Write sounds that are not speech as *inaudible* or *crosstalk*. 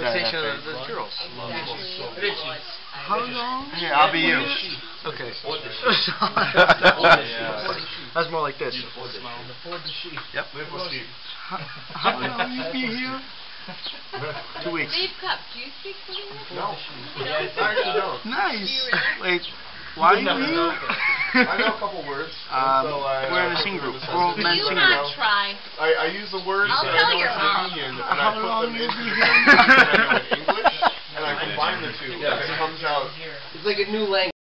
imitation of the girls. How long? Here, I'll be you. Okay. *laughs* *laughs* That's more like this. Yep. How, how long you be here? *laughs* Two weeks. Dave Cup, do you speak Korean? No. You I don't? actually don't. Nice. Wait, why are you here? I know a couple words. *laughs* Um, so I, we're in uh, a sing group. We're all men Do sing not group. try. I, I use the words I'll that tell I know your is mom. And I put them you into be and I know in English, *laughs* and I combine the two, and it comes out It's like a new language.